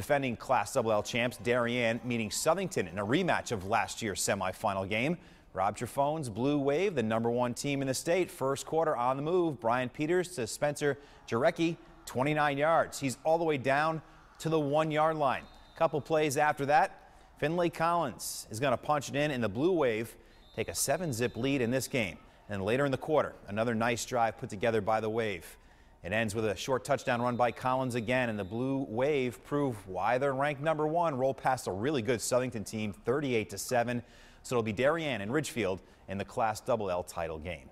defending Class L champs Darien meeting Southington in a rematch of last year's semifinal game. Rob Trifone's Blue Wave, the number one team in the state, first quarter on the move. Brian Peters to Spencer Jarecki, 29 yards. He's all the way down to the one yard line. Couple plays after that, Finlay Collins is going to punch it in, and the Blue Wave take a seven zip lead in this game. And later in the quarter, another nice drive put together by the Wave. It ends with a short touchdown run by Collins again, and the Blue Wave prove why they're ranked number one. Roll past a really good Southington team, 38 to 7. So it'll be Darien and Ridgefield in the Class Double L title game.